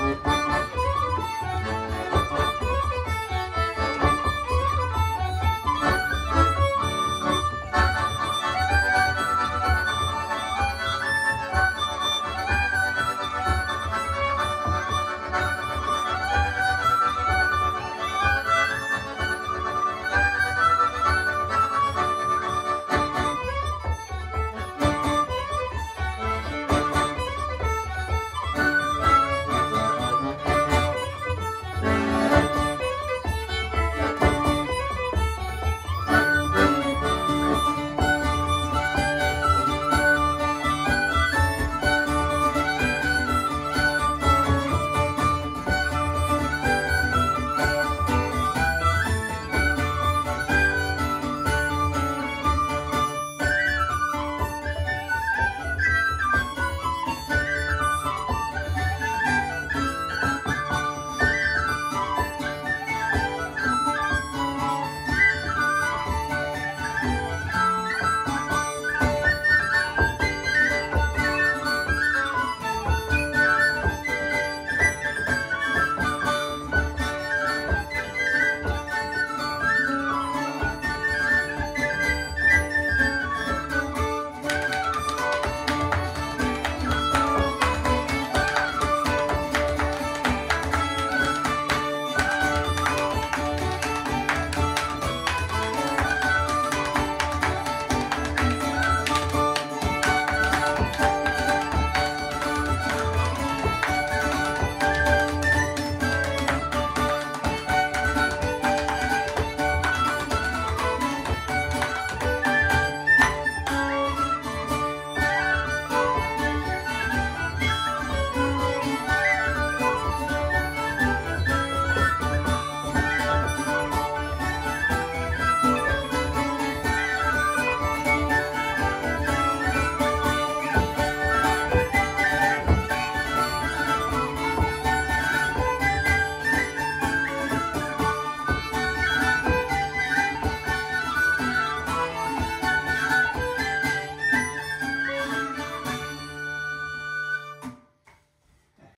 Bye.